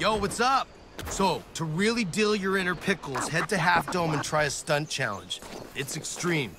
Yo, what's up? So, to really deal your inner pickles, head to Half Dome and try a stunt challenge. It's extreme.